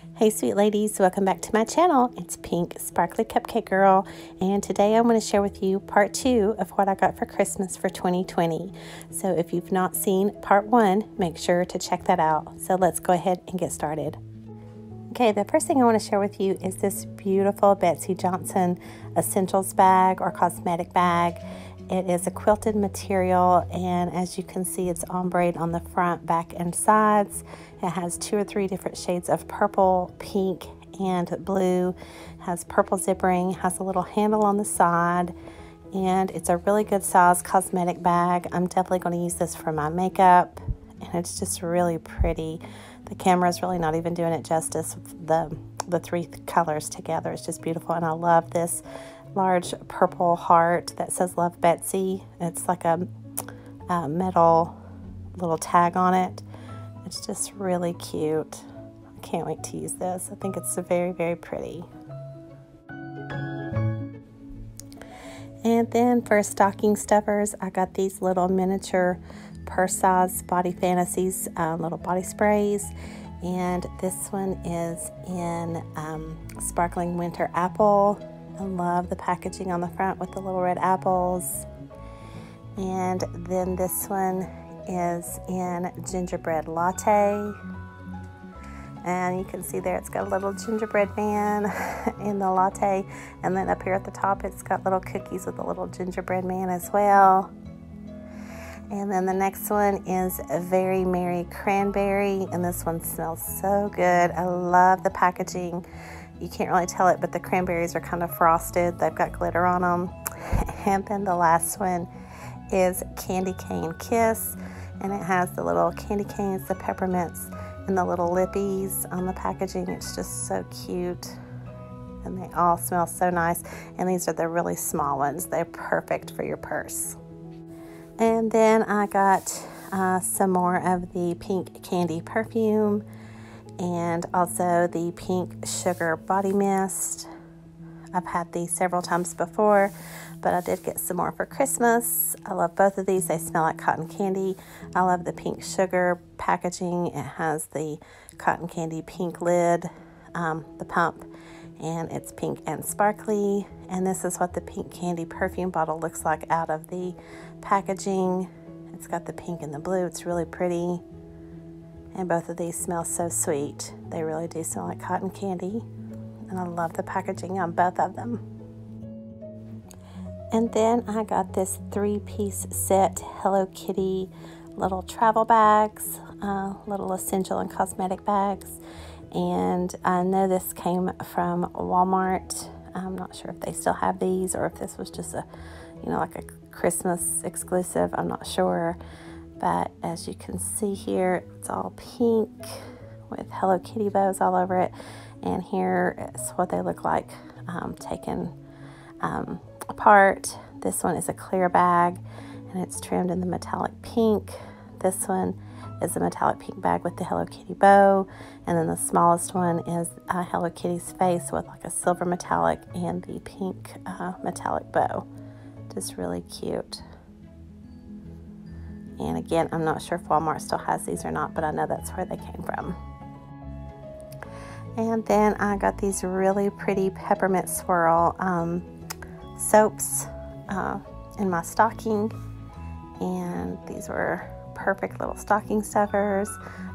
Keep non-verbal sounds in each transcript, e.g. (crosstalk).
Hey sweet ladies, welcome back to my channel. It's Pink Sparkly Cupcake Girl and today I'm going to share with you part two of what I got for Christmas for 2020. So if you've not seen part one, make sure to check that out. So let's go ahead and get started. Okay, the first thing I want to share with you is this beautiful Betsey Johnson Essentials bag or cosmetic bag. It is a quilted material and as you can see it's ombre on the front, back, and sides. It has two or three different shades of purple, pink, and blue. Has purple zippering, has a little handle on the side, and it's a really good size cosmetic bag. I'm definitely going to use this for my makeup and it's just really pretty. The camera is really not even doing it justice. The, the three colors together is just beautiful and I love this large purple heart that says Love Betsey. It's like a, a metal little tag on it. It's just really cute. I can't wait to use this. I think it's very, very pretty. And then for stocking stuffers, I got these little miniature purse size Body Fantasies uh, little body sprays. And this one is in um, Sparkling Winter Apple I love the packaging on the front with the little red apples. And then this one is in gingerbread latte. And you can see there it's got a little gingerbread man (laughs) in the latte. And then up here at the top it's got little cookies with a little gingerbread man as well. And then the next one is a Very Merry Cranberry. And this one smells so good. I love the packaging you can't really tell it, but the cranberries are kind of frosted. They've got glitter on them. (laughs) And then the last one is Candy Cane Kiss, and it has the little candy canes, the peppermints, and the little lippies on the packaging. It's just so cute. And they all smell so nice. And these are the really small ones. They're perfect for your purse. And then I got uh, some more of the pink candy perfume and also the pink sugar body mist. I've had these several times before, but I did get some more for Christmas. I love both of these. They smell like cotton candy. I love the pink sugar packaging. It has the cotton candy pink lid, um, the pump, and it's pink and sparkly. And this is what the pink candy perfume bottle looks like out of the packaging. It's got the pink and the blue. It's really pretty. And both of these smell so sweet. They really do smell like cotton candy. And I love the packaging on both of them. And then I got this three-piece set Hello Kitty little travel bags, uh, little essential and cosmetic bags. And I know this came from Walmart. I'm not sure if they still have these or if this was just a, you know, like a Christmas exclusive. I'm not sure. But as you can see here, it's all pink with Hello Kitty bows all over it. And here is what they look like um, taken um, apart. This one is a clear bag and it's trimmed in the metallic pink. This one is a metallic pink bag with the Hello Kitty bow. And then the smallest one is uh, Hello Kitty's face with like a silver metallic and the pink uh, metallic bow. Just really cute. And again, I'm not sure if Walmart still has these or not, but I know that's where they came from. And then I got these really pretty peppermint swirl um, soaps uh, in my stocking. And these were perfect little stocking stuffers.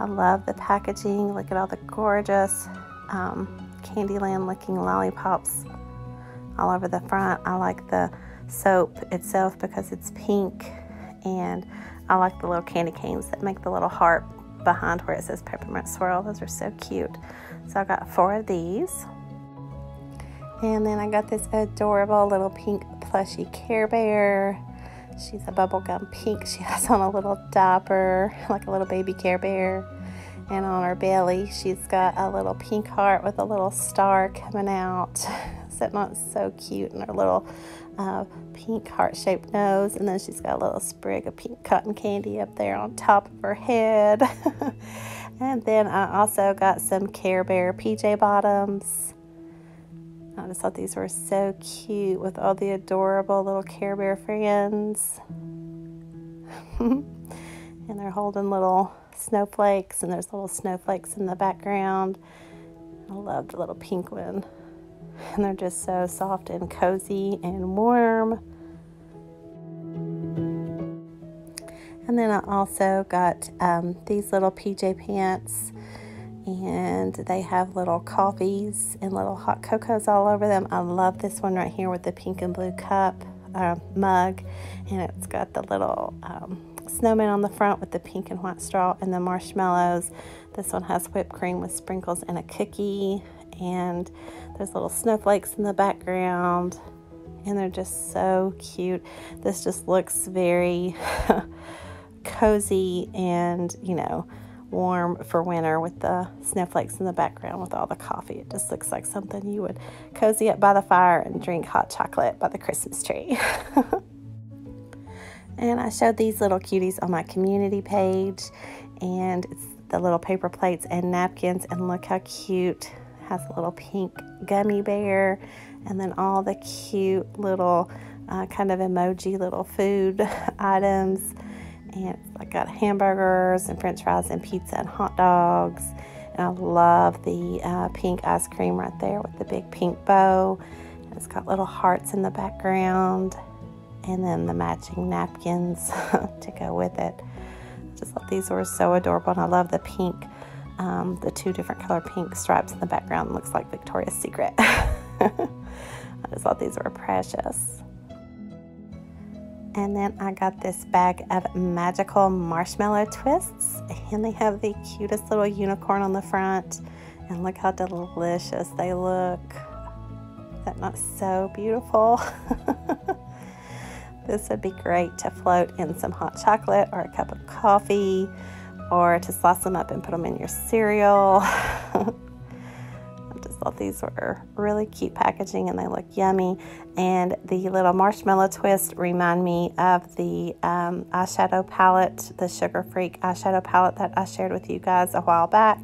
I love the packaging. Look at all the gorgeous um, Candyland looking lollipops all over the front. I like the soap itself because it's pink and I like the little candy canes that make the little heart behind where it says peppermint swirl. Those are so cute. So I got four of these. And then I got this adorable little pink plushy Care Bear. She's a bubblegum pink. She has on a little diaper, (laughs) like a little baby Care Bear. And on her belly, she's got a little pink heart with a little star coming out. (laughs) Sitting so cute and her little uh, pink heart-shaped nose. And then she's got a little sprig of pink cotton candy up there on top of her head. (laughs) and then I also got some Care Bear PJ bottoms. I just thought these were so cute with all the adorable little Care Bear friends. (laughs) and they're holding little snowflakes, and there's little snowflakes in the background. I love the little pink one. And they're just so soft and cozy and warm. And then I also got um, these little PJ pants and they have little coffees and little hot cocos all over them. I love this one right here with the pink and blue cup uh, mug and it's got the little um, snowman on the front with the pink and white straw and the marshmallows. This one has whipped cream with sprinkles and a cookie and there's little snowflakes in the background and they're just so cute. This just looks very (laughs) cozy and, you know, warm for winter with the snowflakes in the background with all the coffee. It just looks like something you would cozy up by the fire and drink hot chocolate by the Christmas tree. (laughs) and I showed these little cuties on my community page and it's the little paper plates and napkins and look how cute. Has a little pink gummy bear and then all the cute little uh, kind of emoji little food (laughs) items and I got hamburgers and french fries and pizza and hot dogs. And I love the uh, pink ice cream right there with the big pink bow. It's got little hearts in the background and then the matching napkins (laughs) to go with it. Just thought these were so adorable and I love the pink, um, the two different color pink stripes in the background. It looks like Victoria's Secret. (laughs) I just thought these were precious. And then I got this bag of magical marshmallow twists. And they have the cutest little unicorn on the front. And look how delicious they look. Is that not so beautiful? (laughs) this would be great to float in some hot chocolate or a cup of coffee or to slice them up and put them in your cereal. (laughs) thought these were really cute packaging and they look yummy. And the little marshmallow twist remind me of the um, eyeshadow palette, the Sugar Freak eyeshadow palette that I shared with you guys a while back.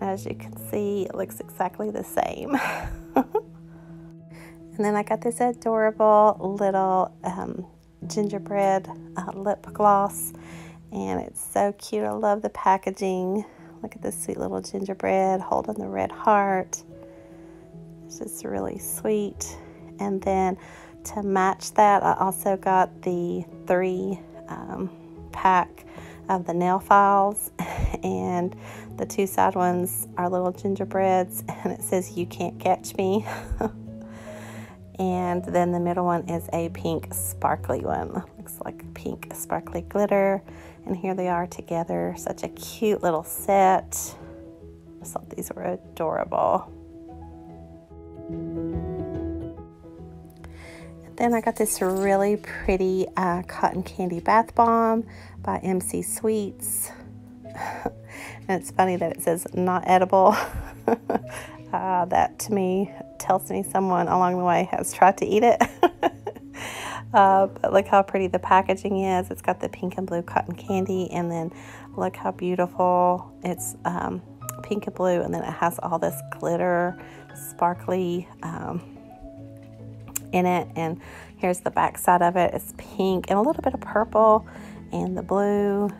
As you can see, it looks exactly the same. (laughs) and then I got this adorable little um, gingerbread uh, lip gloss. And it's so cute. I love the packaging. Look at this sweet little gingerbread holding the red heart. It's just really sweet. And then to match that, I also got the three um, pack of the nail files. (laughs) And the two side ones are little gingerbreads (laughs) and it says you can't catch me. (laughs) And then the middle one is a pink sparkly one. Looks like pink sparkly glitter. And here they are together. Such a cute little set. I thought these were adorable then I got this really pretty uh, cotton candy bath bomb by MC Sweets. and (laughs) it's funny that it says not edible. (laughs) uh, that to me tells me someone along the way has tried to eat it. (laughs) uh, but look how pretty the packaging is. It's got the pink and blue cotton candy, and then look how beautiful it's um, pink and blue, and then it has all this glitter, sparkly. Um, in it. And here's the back side of it. It's pink and a little bit of purple and the blue.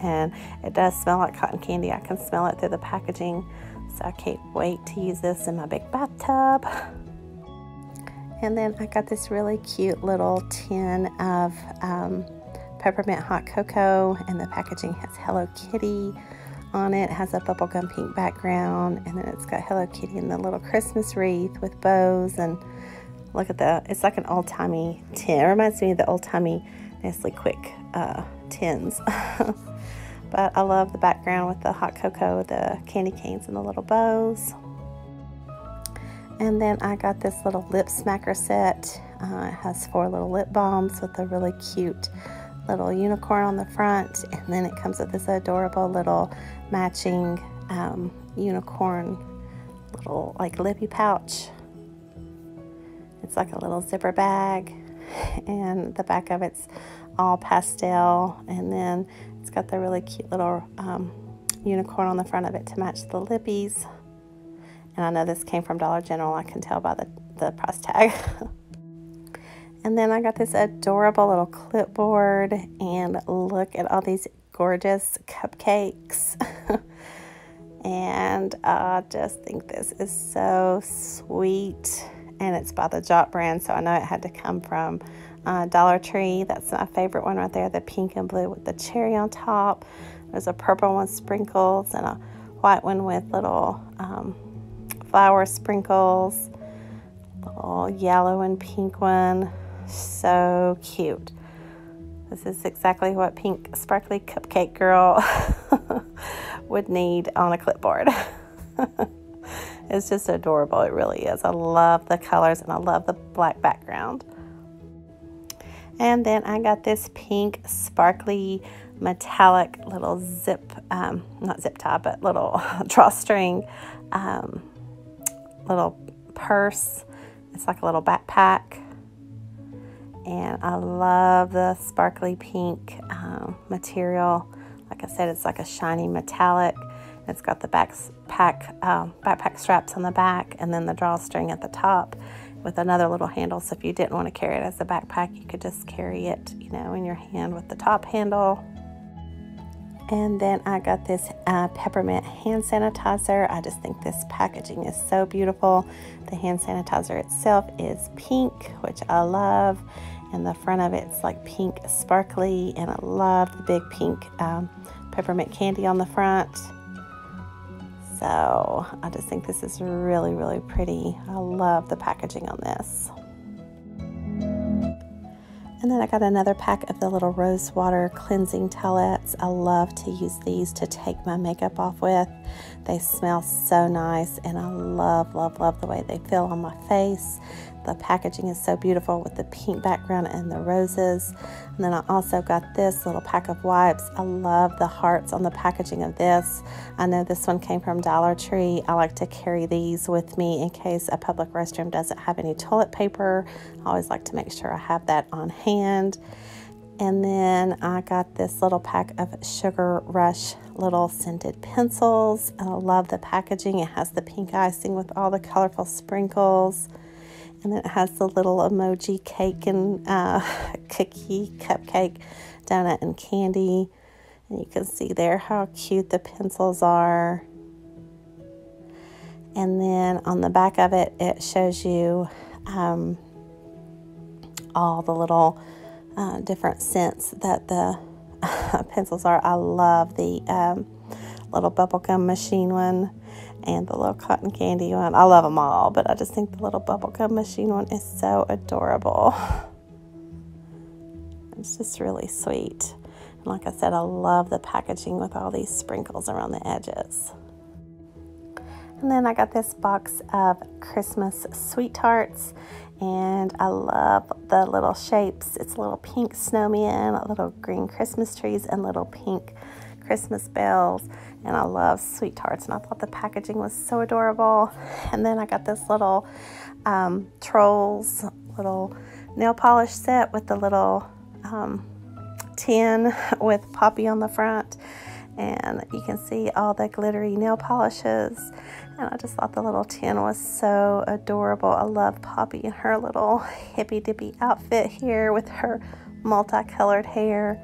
And it does smell like cotton candy. I can smell it through the packaging. So I can't wait to use this in my big bathtub. And then I got this really cute little tin of um, peppermint hot cocoa and the packaging has Hello Kitty on it. It has a bubblegum pink background and then it's got Hello Kitty and the little Christmas wreath with bows and Look at that. It's like an old-timey tin. It reminds me of the old-timey Nestle Quik uh, tins. (laughs) but I love the background with the hot cocoa, the candy canes, and the little bows. And then I got this little lip smacker set. Uh, it has four little lip balms with a really cute little unicorn on the front. And then it comes with this adorable little matching um, unicorn little like lippy pouch it's like a little zipper bag, (laughs) and the back of it's all pastel, and then it's got the really cute little um, unicorn on the front of it to match the lippies. And I know this came from Dollar General, I can tell by the, the price tag. (laughs) and then I got this adorable little clipboard, and look at all these gorgeous cupcakes. (laughs) And I just think this is so sweet. And it's by the Jot brand, so I know it had to come from uh, Dollar Tree. That's my favorite one right there, the pink and blue with the cherry on top. There's a purple one sprinkles and a white one with little um, flower sprinkles. Little yellow and pink one. So cute. This is exactly what pink sparkly cupcake girl (laughs) would need on a clipboard. (laughs) it's just adorable. It really is. I love the colors and I love the black background. And then I got this pink sparkly metallic little zip, um, not zip tie, but little (laughs) drawstring um, little purse. It's like a little backpack. And I love the sparkly pink um, material. Like I said, it's like a shiny metallic. It's got the backpack, um, backpack straps on the back and then the drawstring at the top with another little handle. So if you didn't want to carry it as a backpack, you could just carry it, you know, in your hand with the top handle. And then I got this uh, peppermint hand sanitizer. I just think this packaging is so beautiful. The hand sanitizer itself is pink, which I love. And the front of it's like pink sparkly. And I love the big pink um, peppermint candy on the front. So I just think this is really, really pretty. I love the packaging on this. And then I got another pack of the little rose water cleansing towelettes. I love to use these to take my makeup off with. They smell so nice and I love, love, love the way they feel on my face. The packaging is so beautiful with the pink background and the roses. And then I also got this little pack of wipes. I love the hearts on the packaging of this. I know this one came from Dollar Tree. I like to carry these with me in case a public restroom doesn't have any toilet paper. I always like to make sure I have that on hand. And then I got this little pack of Sugar Rush little scented pencils. I love the packaging. It has the pink icing with all the colorful sprinkles and it has the little emoji cake and uh, (laughs) cookie, cupcake, donut, and candy. And you can see there how cute the pencils are. And then on the back of it, it shows you um, all the little uh, different scents that the (laughs) pencils are. I love the um, little bubblegum machine one and the little cotton candy one. I love them all, but I just think the little bubblegum machine one is so adorable. (laughs) It's just really sweet. And like I said, I love the packaging with all these sprinkles around the edges. And then I got this box of Christmas sweet tarts and I love the little shapes. It's a little pink snowman, little green Christmas trees, and little pink Christmas bells and I love sweet tarts and I thought the packaging was so adorable. And then I got this little um, Trolls little nail polish set with the little um, tin (laughs) with Poppy on the front and you can see all the glittery nail polishes and I just thought the little tin was so adorable. I love Poppy in her little hippy dippy outfit here with her multicolored hair.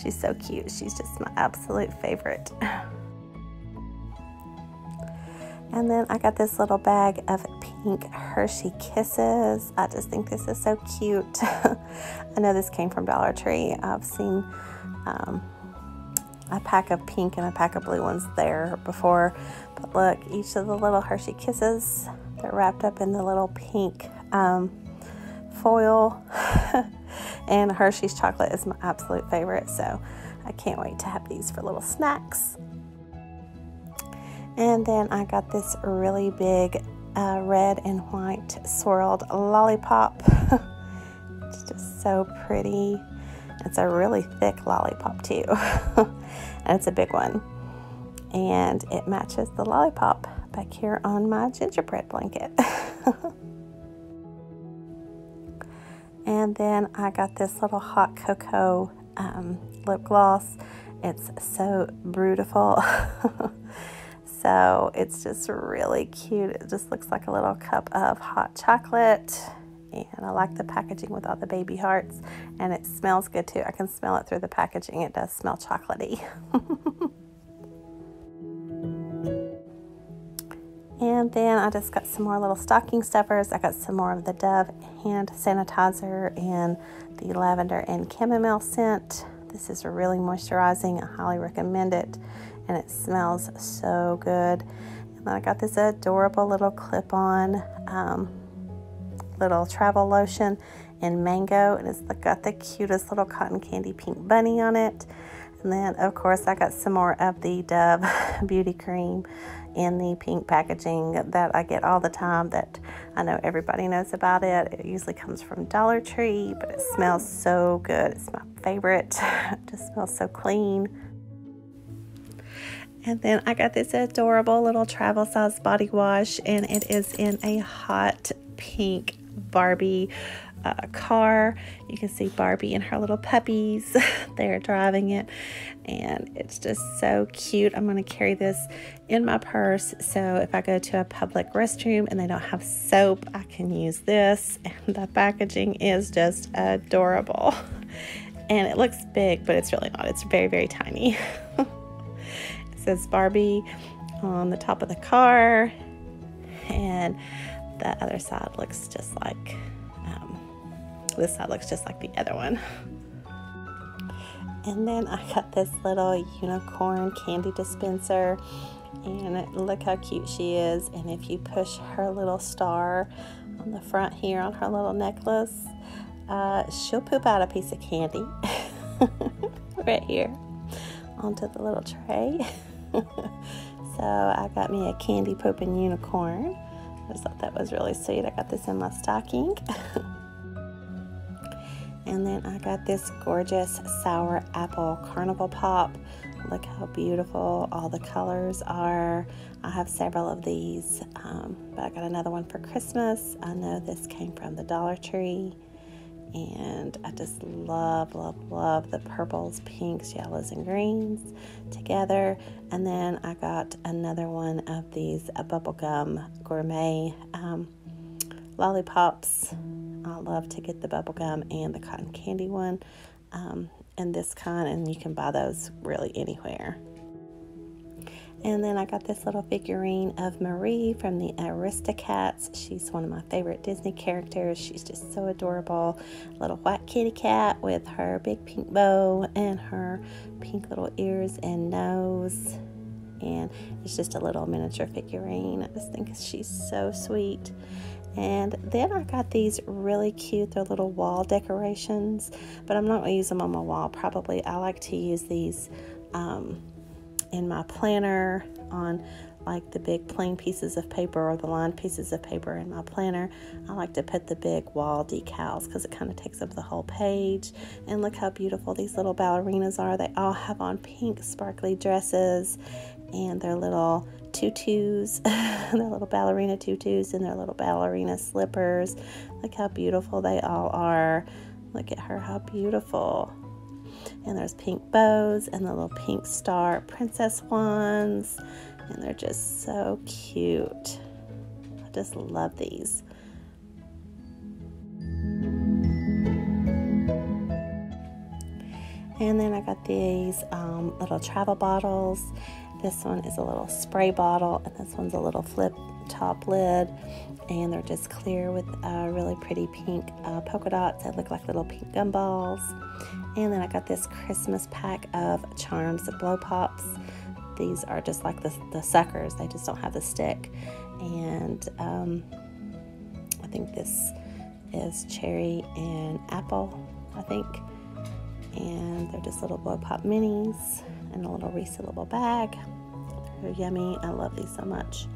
She's so cute. She's just my absolute favorite. (laughs) And then I got this little bag of pink Hershey Kisses. I just think this is so cute. (laughs) I know this came from Dollar Tree. I've seen um, a pack of pink and a pack of blue ones there before. But look, each of the little Hershey Kisses, they're wrapped up in the little pink um, foil. (laughs) and Hershey's chocolate is my absolute favorite, so I can't wait to have these for little snacks. And then I got this really big uh, red and white swirled lollipop. (laughs) it's just so pretty. It's a really thick lollipop too. (laughs) and it's a big one. And it matches the lollipop back here on my gingerbread blanket. (laughs) and then I got this little hot cocoa um, lip gloss. It's so beautiful. So it's just really cute. It just looks like a little cup of hot chocolate. And I like the packaging with all the baby hearts. And it smells good too. I can smell it through the packaging. It does smell chocolatey. (laughs) And then I just got some more little stocking stuffers. I got some more of the Dove hand sanitizer and the lavender and chamomile scent. This is really moisturizing. I highly recommend it. And it smells so good. And then I got this adorable little clip-on um, little travel lotion in mango. And it's got the cutest little cotton candy pink bunny on it. And then, of course, I got some more of the Dove (laughs) Beauty Cream in the pink packaging that I get all the time that I know everybody knows about it. It usually comes from Dollar Tree, but it smells so good. It's my favorite. (laughs) It just smells so clean. And then I got this adorable little travel size body wash, and it is in a hot pink Barbie uh, car. You can see Barbie and her little puppies. (laughs) They're driving it, and it's just so cute. I'm going to carry this in my purse, so if I go to a public restroom and they don't have soap, I can use this. (laughs) And the packaging is just adorable. (laughs) And it looks big, but it's really not. It's very, very tiny. Says Barbie on the top of the car, and the other side looks just like this side looks just like the other one. And then I got this little unicorn candy dispenser. And look how cute she is. And if you push her little star on the front here on her little necklace, uh, she'll poop out a piece of candy (laughs) right here onto the little tray. (laughs) (laughs) so I got me a candy pooping unicorn. I just thought that was really sweet. I got this in my stocking. (laughs) And then I got this gorgeous sour apple carnival pop. Look how beautiful all the colors are. I have several of these, um, but I got another one for Christmas. I know this came from the Dollar Tree. And I just love, love, love the purples, pinks, yellows, and greens together. And then I got another one of these uh, bubblegum gourmet um, lollipops I love to get the bubblegum and the cotton candy one um, and this kind, and you can buy those really anywhere. And then I got this little figurine of Marie from the Aristocats. She's one of my favorite Disney characters. She's just so adorable. Little white kitty cat with her big pink bow and her pink little ears and nose. And it's just a little miniature figurine. I just think she's so sweet. And then I got these really cute, they're little wall decorations, but I'm not going to use them on my wall. Probably I like to use these um, in my planner on like the big plain pieces of paper or the lined pieces of paper in my planner. I like to put the big wall decals because it kind of takes up the whole page. And look how beautiful these little ballerinas are. They all have on pink sparkly dresses and their little tutus, (laughs) their little ballerina tutus, and their little ballerina slippers. Look how beautiful they all are. Look at her, how beautiful. And there's pink bows and the little pink star princess ones. And they're just so cute. I just love these. And then I got these um, little travel bottles this one is a little spray bottle, and this one's a little flip top lid. And they're just clear with uh, really pretty pink uh, polka dots that look like little pink gumballs. And then I got this Christmas pack of Charms Blow Pops. These are just like the, the suckers, they just don't have the stick. And um, I think this is cherry and apple, I think. And they're just little blow pop minis in a little resealable bag. They're yummy. I love these so much.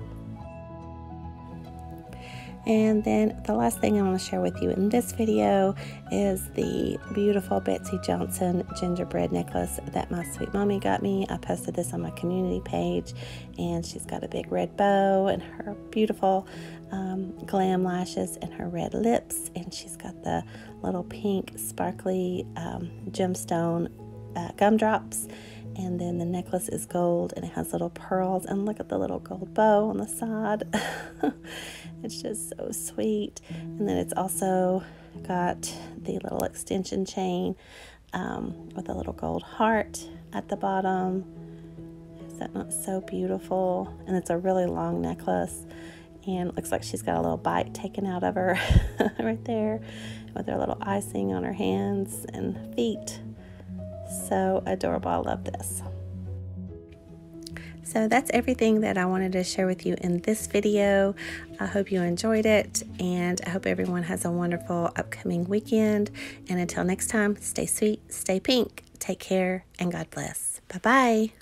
And then the last thing I want to share with you in this video is the beautiful Betsey Johnson gingerbread necklace that my sweet mommy got me. I posted this on my community page and she's got a big red bow and her beautiful um, glam lashes and her red lips and she's got the little pink sparkly um, gemstone uh, gumdrops and then the necklace is gold and it has little pearls and look at the little gold bow on the side (laughs) it's just so sweet and then it's also got the little extension chain um, with a little gold heart at the bottom that not so beautiful? And it's a really long necklace. And looks like she's got a little bite taken out of her (laughs) right there with her little icing on her hands and feet. So adorable. I love this. So that's everything that I wanted to share with you in this video. I hope you enjoyed it and I hope everyone has a wonderful upcoming weekend. And until next time, stay sweet, stay pink, take care, and God bless. Bye bye.